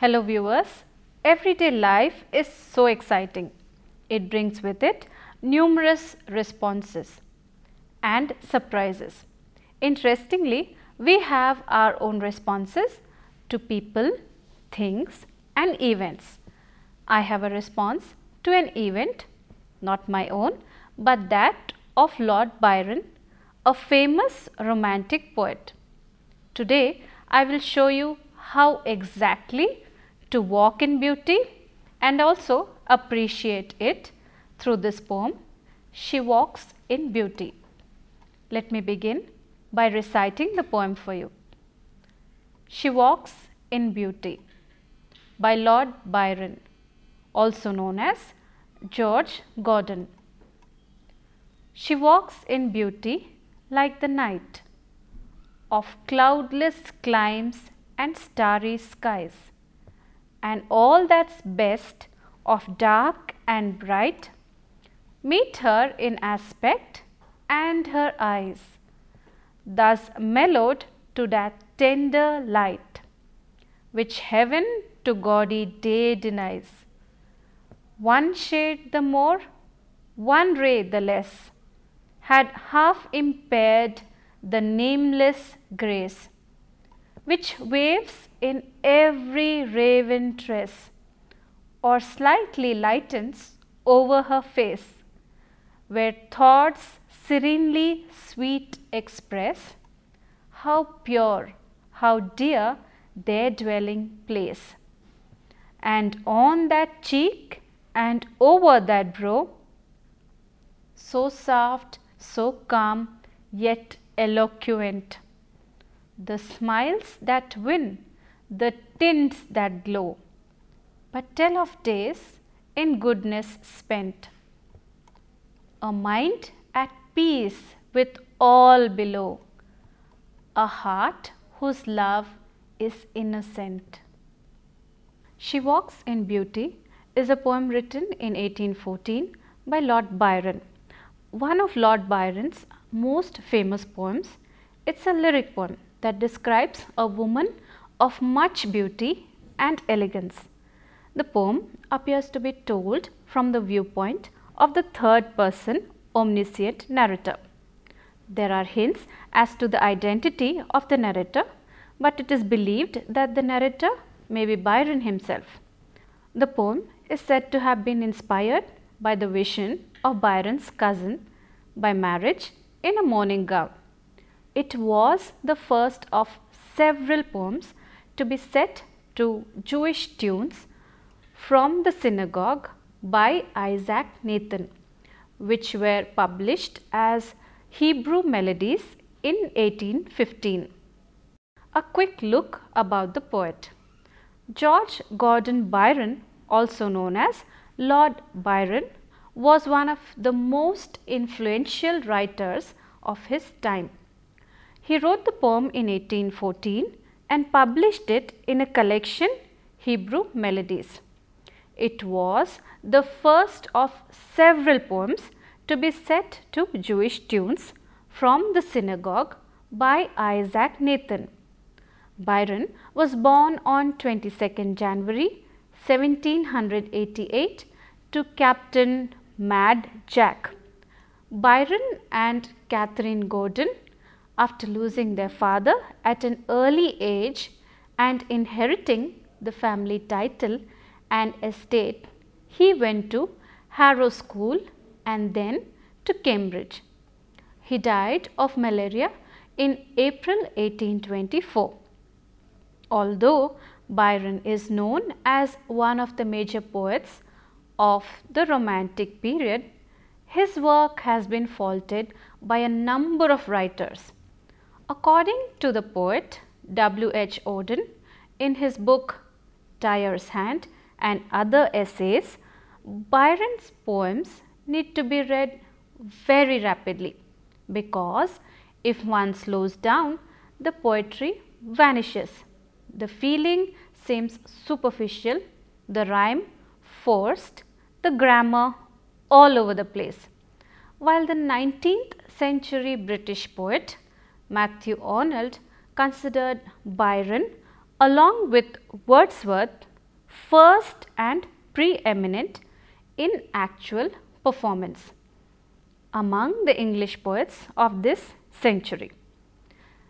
Hello viewers, everyday life is so exciting. It brings with it numerous responses and surprises. Interestingly, we have our own responses to people, things and events. I have a response to an event, not my own, but that of Lord Byron, a famous romantic poet. Today, I will show you how exactly to walk in beauty and also appreciate it through this poem, She Walks in Beauty. Let me begin by reciting the poem for you. She Walks in Beauty by Lord Byron, also known as George Gordon. She walks in beauty like the night of cloudless climes and starry skies and all that's best of dark and bright meet her in aspect and her eyes, thus mellowed to that tender light which heaven to gaudy day denies. One shade the more, one ray the less, had half impaired the nameless grace which waves in every raven tress or slightly lightens over her face, where thoughts serenely sweet express how pure, how dear their dwelling place. And on that cheek and over that brow, so soft, so calm, yet eloquent the smiles that win, the tints that glow, but tell of days in goodness spent. A mind at peace with all below, a heart whose love is innocent. She Walks in Beauty is a poem written in 1814 by Lord Byron. One of Lord Byron's most famous poems, it's a lyric poem that describes a woman of much beauty and elegance. The poem appears to be told from the viewpoint of the third person omniscient narrator. There are hints as to the identity of the narrator, but it is believed that the narrator may be Byron himself. The poem is said to have been inspired by the vision of Byron's cousin by marriage in a morning gown. It was the first of several poems to be set to Jewish tunes from the synagogue by Isaac Nathan, which were published as Hebrew Melodies in 1815. A quick look about the poet. George Gordon Byron, also known as Lord Byron, was one of the most influential writers of his time. He wrote the poem in 1814 and published it in a collection Hebrew Melodies. It was the first of several poems to be set to Jewish tunes from the synagogue by Isaac Nathan. Byron was born on 22nd January 1788 to Captain Mad Jack. Byron and Catherine Gordon after losing their father at an early age and inheriting the family title and estate, he went to Harrow School and then to Cambridge. He died of malaria in April 1824. Although Byron is known as one of the major poets of the Romantic period, his work has been faulted by a number of writers According to the poet W. H. Auden in his book Dyer's Hand and other essays, Byron's poems need to be read very rapidly because if one slows down, the poetry vanishes. The feeling seems superficial, the rhyme forced, the grammar all over the place. While the 19th century British poet Matthew Arnold considered Byron along with Wordsworth first and preeminent in actual performance among the English poets of this century.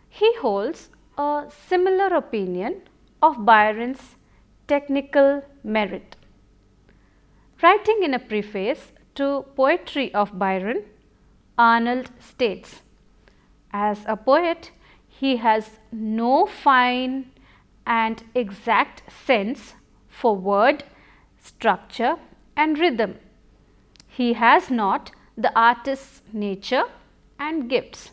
He holds a similar opinion of Byron's technical merit. Writing in a preface to Poetry of Byron, Arnold states, As a poet, he has no fine and exact sense for word, structure and rhythm. He has not the artist's nature and gifts.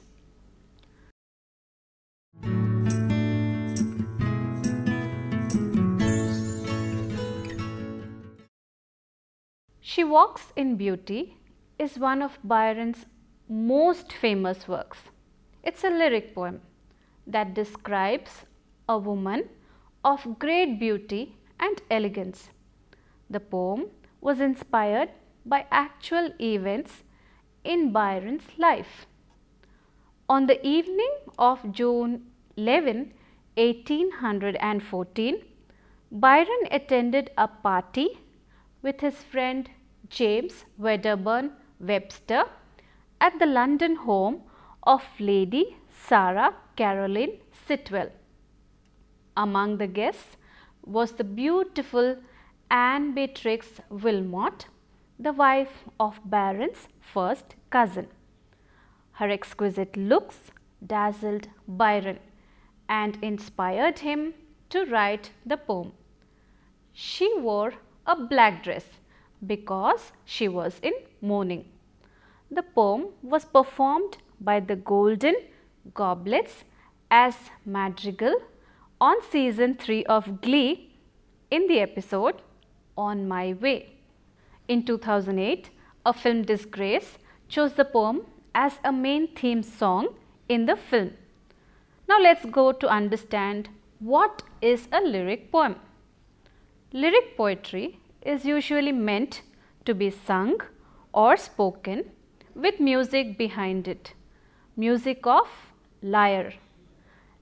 She Walks in Beauty is one of Byron's most famous works. It's a lyric poem that describes a woman of great beauty and elegance. The poem was inspired by actual events in Byron's life. On the evening of June 11, 1814, Byron attended a party with his friend James Wedderburn Webster at the London home of Lady Sarah Caroline Sitwell. Among the guests was the beautiful Anne Beatrix Wilmot, the wife of Byron's first cousin. Her exquisite looks dazzled Byron and inspired him to write the poem. She wore a black dress because she was in mourning. The poem was performed by the Golden Goblets as madrigal on season 3 of Glee in the episode On My Way. In 2008, a film Disgrace chose the poem as a main theme song in the film. Now let's go to understand what is a lyric poem. Lyric poetry is usually meant to be sung or spoken with music behind it, music of lyre.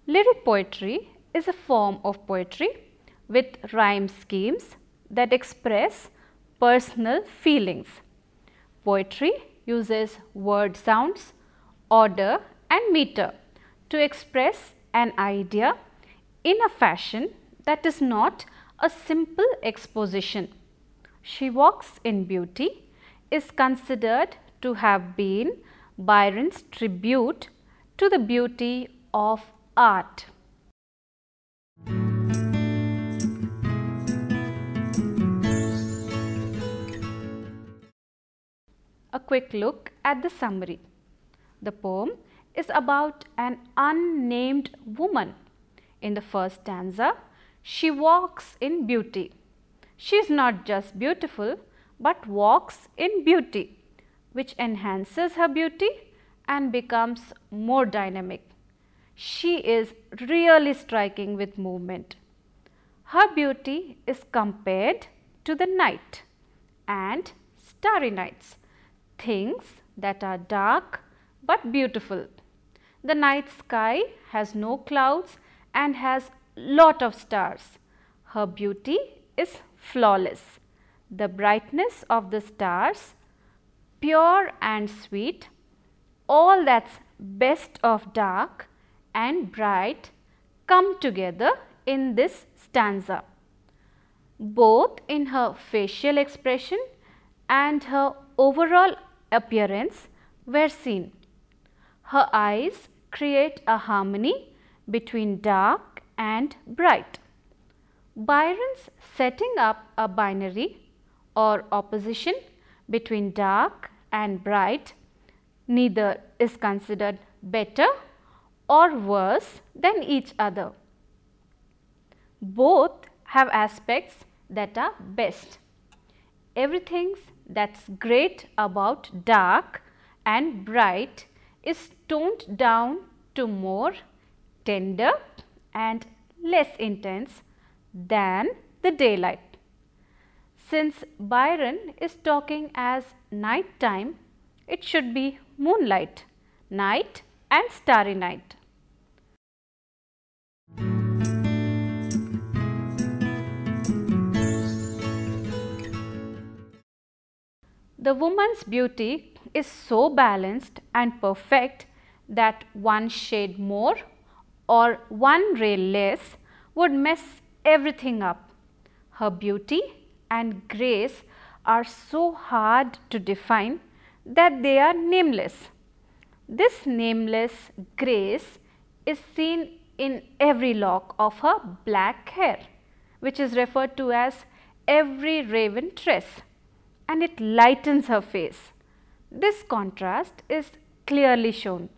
Lyric poetry is a form of poetry with rhyme schemes that express personal feelings. Poetry uses word sounds, order and meter to express an idea in a fashion that is not a simple exposition. She Walks in Beauty is considered to have been Byron's tribute to the beauty of art. A quick look at the summary. The poem is about an unnamed woman. In the first stanza, she walks in beauty. She is not just beautiful, but walks in beauty, which enhances her beauty and becomes more dynamic. She is really striking with movement. Her beauty is compared to the night and starry nights, things that are dark but beautiful. The night sky has no clouds and has lot of stars. Her beauty is flawless. The brightness of the stars, pure and sweet, all that's best of dark and bright come together in this stanza. Both in her facial expression and her overall appearance were seen. Her eyes create a harmony between dark and bright. Byron's setting up a binary or opposition between dark and bright neither is considered better or worse than each other. Both have aspects that are best. Everything that's great about dark and bright is toned down to more tender and less intense than the daylight. Since Byron is talking as night time, it should be moonlight, night and starry night. The woman's beauty is so balanced and perfect that one shade more or one ray less would mess everything up. Her beauty and grace are so hard to define that they are nameless. This nameless grace is seen in every lock of her black hair which is referred to as every raven tress and it lightens her face. This contrast is clearly shown.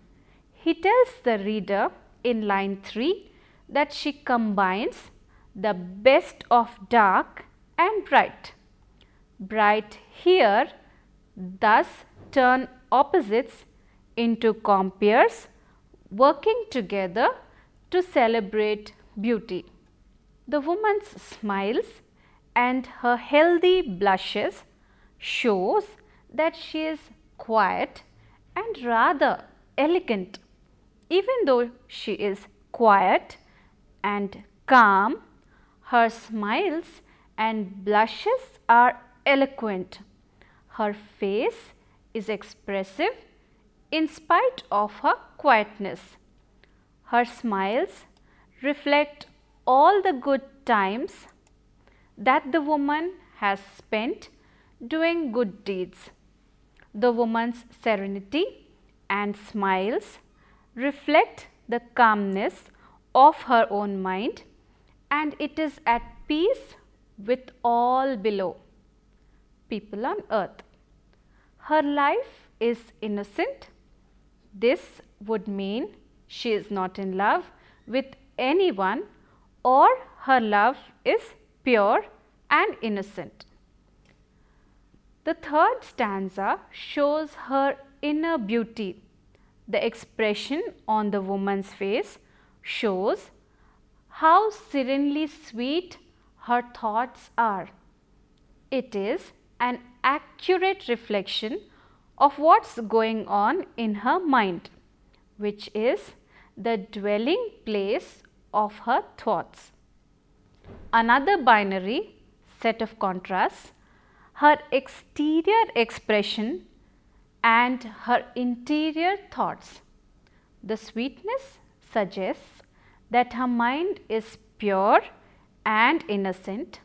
He tells the reader in line 3 that she combines the best of dark and bright. Bright here thus turn opposites into compeers working together to celebrate beauty. The woman's smiles and her healthy blushes shows that she is quiet and rather elegant. Even though she is quiet and calm, her smiles and blushes are eloquent. Her face is expressive in spite of her quietness. Her smiles reflect all the good times that the woman has spent doing good deeds. The woman's serenity and smiles reflect the calmness of her own mind and it is at peace with all below people on earth. Her life is innocent. This would mean she is not in love with anyone or her love is pure and innocent. The third stanza shows her inner beauty. The expression on the woman's face shows how serenely sweet her thoughts are. It is an accurate reflection of what's going on in her mind, which is the dwelling place of her thoughts. Another binary set of contrasts, her exterior expression and her interior thoughts. The sweetness suggests that her mind is pure and innocent.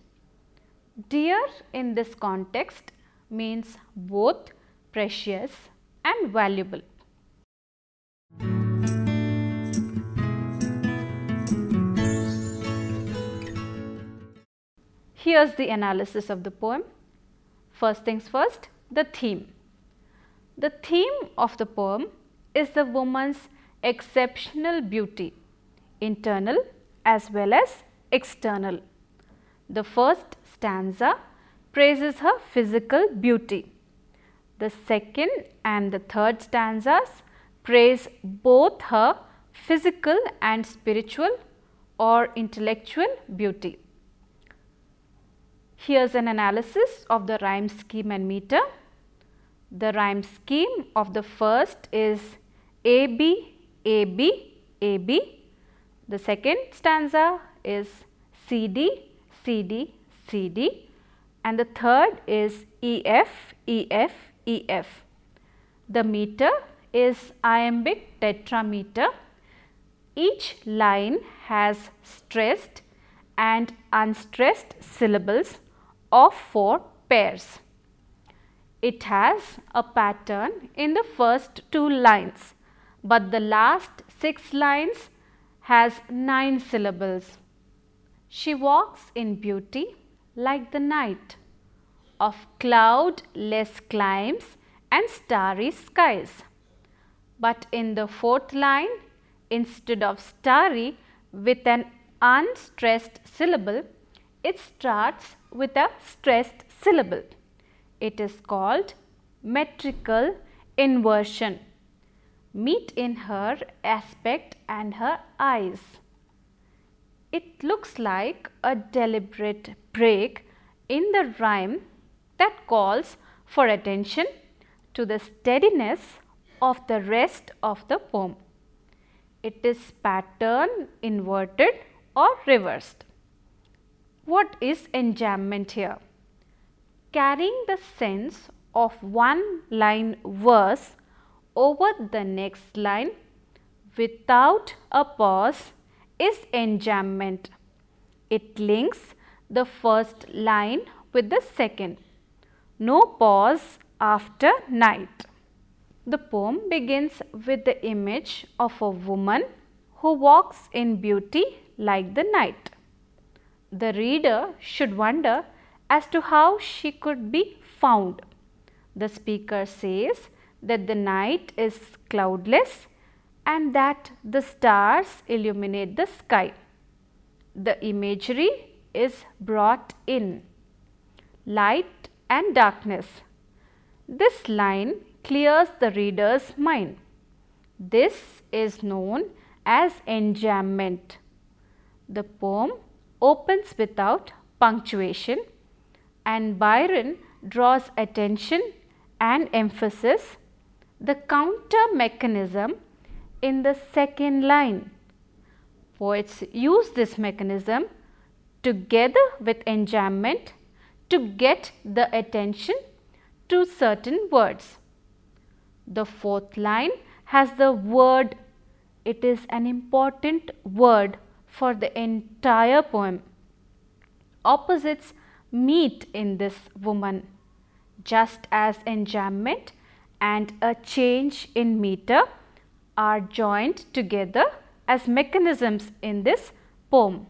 Dear in this context means both precious and valuable. Here is the analysis of the poem. First things first, the theme. The theme of the poem is the woman's exceptional beauty, internal as well as external. The first stanza praises her physical beauty. The second and the third stanzas praise both her physical and spiritual or intellectual beauty. Here is an analysis of the rhyme scheme and meter. The rhyme scheme of the first is AB, AB, AB. The second stanza is CD, CD, CD and the third is EF, EF, EF. The meter is iambic tetrameter. Each line has stressed and unstressed syllables of 4 pairs. It has a pattern in the first two lines, but the last 6 lines has 9 syllables. She walks in beauty like the night of cloudless climes and starry skies. But in the fourth line, instead of starry with an unstressed syllable, it starts with a stressed syllable. It is called metrical inversion. Meet in her aspect and her eyes. It looks like a deliberate break in the rhyme that calls for attention to the steadiness of the rest of the poem. It is pattern inverted or reversed. What is enjambment here? Carrying the sense of one line verse over the next line without a pause is enjambment. It links the first line with the second. No pause after night. The poem begins with the image of a woman who walks in beauty like the night. The reader should wonder as to how she could be found. The speaker says that the night is cloudless and that the stars illuminate the sky. The imagery is brought in. Light and darkness. This line clears the reader's mind. This is known as enjambment. The poem opens without punctuation and Byron draws attention and emphasis the counter mechanism in the second line. Poets use this mechanism together with enjambment to get the attention to certain words. The fourth line has the word, it is an important word for the entire poem. Opposites meet in this woman, just as enjambment and a change in meter are joined together as mechanisms in this poem.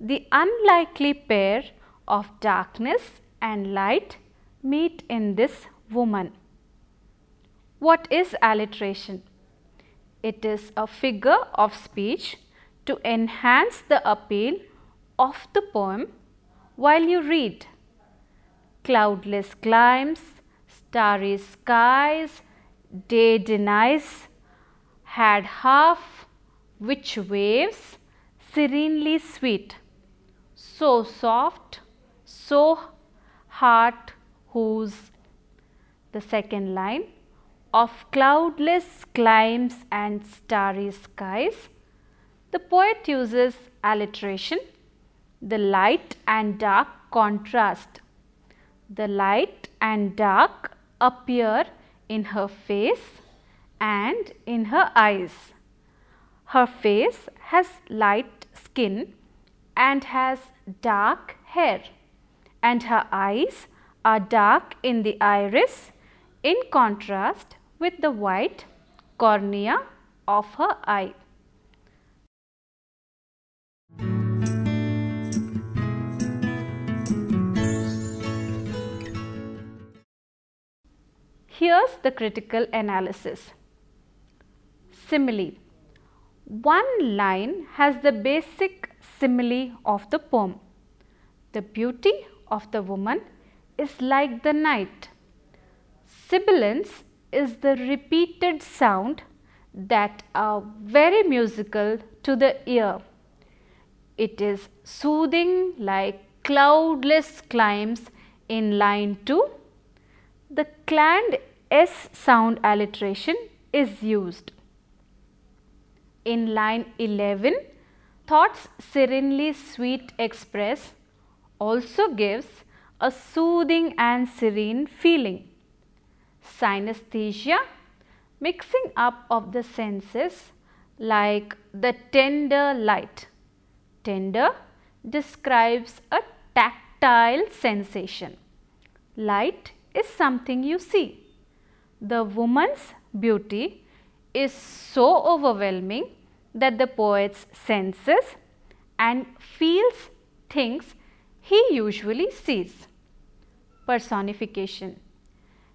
The unlikely pair of darkness and light meet in this woman. What is alliteration? It is a figure of speech to enhance the appeal of the poem while you read. Cloudless climes, starry skies, day denies, had half, which waves, serenely sweet, so soft, so heart whose. The second line of cloudless climes and starry skies, the poet uses alliteration, the light and dark contrast. The light and dark appear in her face and in her eyes. Her face has light skin and has dark hair and her eyes are dark in the iris in contrast with the white cornea of her eye. Here's the critical analysis. Simile. One line has the basic simile of the poem. The beauty of the woman is like the night. Sibilance is the repeated sound that are very musical to the ear. It is soothing like cloudless climes in line 2. The cland S sound alliteration is used. In line 11, thoughts serenely sweet express also gives a soothing and serene feeling. Synesthesia, mixing up of the senses like the tender light. Tender describes a tactile sensation. Light is something you see. The woman's beauty is so overwhelming that the poet's senses and feels things he usually sees. Personification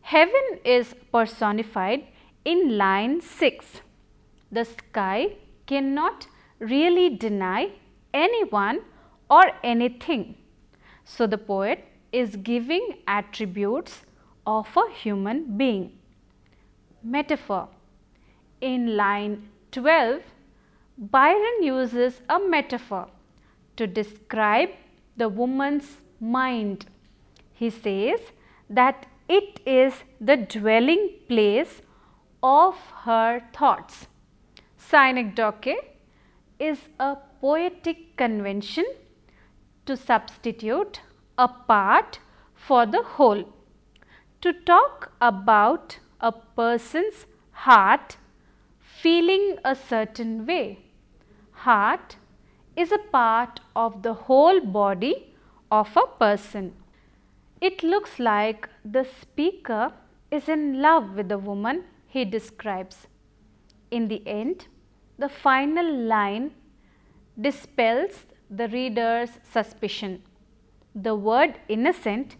Heaven is personified in line 6. The sky cannot really deny anyone or anything. So, the poet is giving attributes of a human being. Metaphor In line 12, Byron uses a metaphor to describe the woman's mind. He says that it is the dwelling place of her thoughts. Synecdoche is a poetic convention to substitute a part for the whole. to talk about a person's heart feeling a certain way. Heart is a part of the whole body of a person. It looks like the speaker is in love with the woman he describes. In the end, the final line dispels the reader's suspicion. The word innocent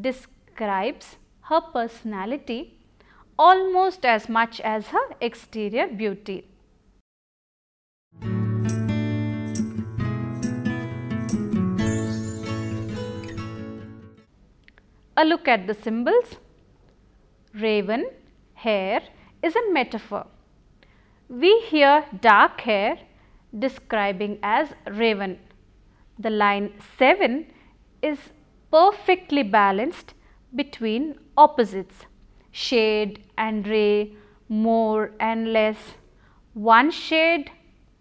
describes her personality almost as much as her exterior beauty. A look at the symbols. Raven, hair is a metaphor. We hear dark hair describing as raven. The line 7 is perfectly balanced between opposites shade and ray, more and less. One shade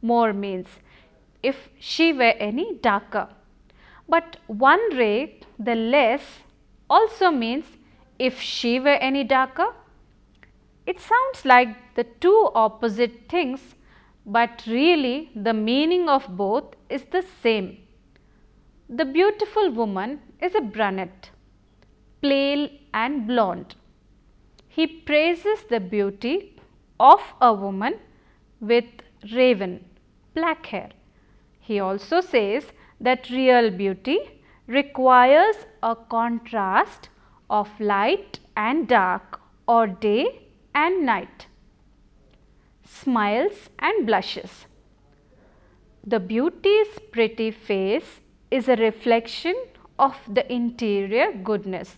more means if she were any darker, but one ray the less also means if she were any darker. It sounds like the two opposite things, but really the meaning of both is the same. The beautiful woman is a brunette, pale and blonde. He praises the beauty of a woman with raven, black hair. He also says that real beauty requires a contrast of light and dark or day and night. Smiles and blushes. The beauty's pretty face is a reflection of the interior goodness.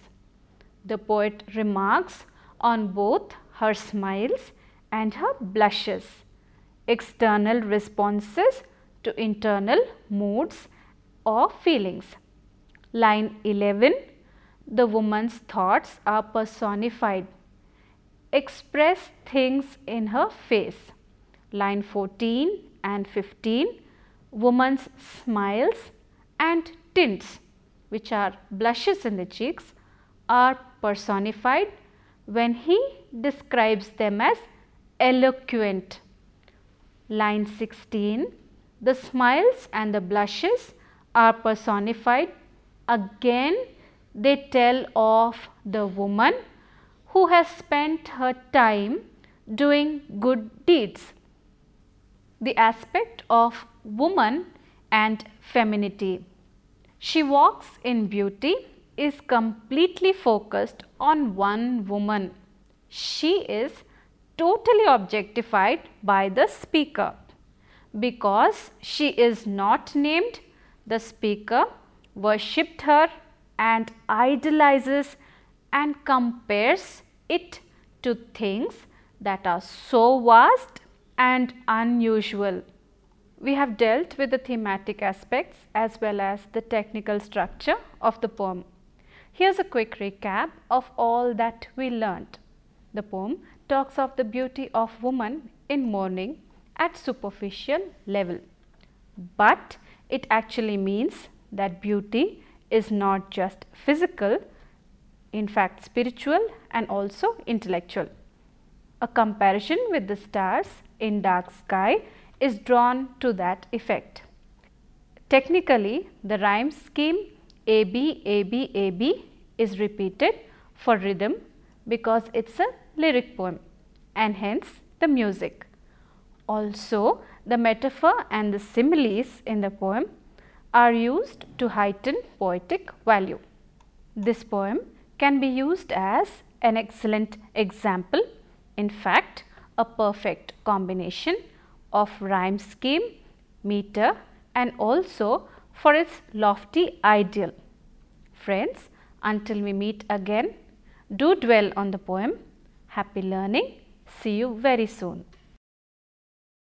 The poet remarks on both her smiles and her blushes, external responses to internal moods or feelings. Line 11 The woman's thoughts are personified. Express things in her face. Line 14 and 15 Woman's smiles and tints which are blushes in the cheeks are personified when he describes them as eloquent. Line 16 The smiles and the blushes are personified again they tell of the woman who has spent her time doing good deeds. The aspect of woman and femininity. She walks in beauty is completely focused on one woman. She is totally objectified by the speaker. Because she is not named, the speaker worshipped her and idolizes and compares it to things that are so vast and unusual. We have dealt with the thematic aspects as well as the technical structure of the poem. Here's a quick recap of all that we learnt. The poem talks of the beauty of woman in mourning at superficial level. But it actually means that beauty is not just physical, in fact spiritual and also intellectual. A comparison with the stars in dark sky is drawn to that effect. Technically, the rhyme scheme A B A B A B is repeated for rhythm because it is a lyric poem and hence the music. Also, the metaphor and the similes in the poem are used to heighten poetic value. This poem can be used as an excellent example, in fact, a perfect combination of rhyme scheme, meter and also for its lofty ideal. Friends, until we meet again, do dwell on the poem. Happy learning. See you very soon.